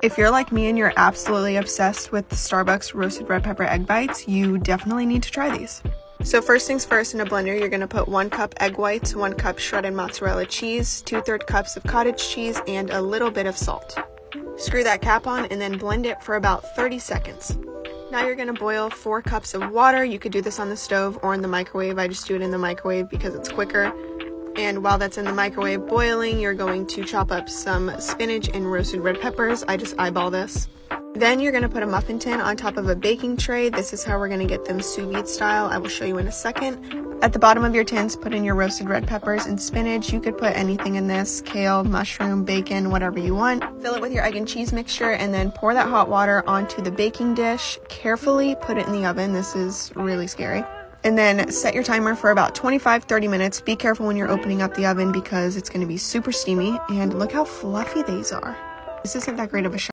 If you're like me and you're absolutely obsessed with Starbucks roasted red pepper egg bites, you definitely need to try these. So first things first, in a blender, you're gonna put one cup egg whites, one cup shredded mozzarella cheese, two third cups of cottage cheese, and a little bit of salt. Screw that cap on and then blend it for about 30 seconds. Now you're gonna boil four cups of water. You could do this on the stove or in the microwave. I just do it in the microwave because it's quicker. And while that's in the microwave boiling, you're going to chop up some spinach and roasted red peppers. I just eyeball this. Then you're gonna put a muffin tin on top of a baking tray. This is how we're gonna get them sous vide style. I will show you in a second. At the bottom of your tins, put in your roasted red peppers and spinach. You could put anything in this, kale, mushroom, bacon, whatever you want. Fill it with your egg and cheese mixture and then pour that hot water onto the baking dish. Carefully put it in the oven. This is really scary. And then set your timer for about 25 30 minutes. Be careful when you're opening up the oven because it's going to be super steamy. And look how fluffy these are. This isn't that great of a shot.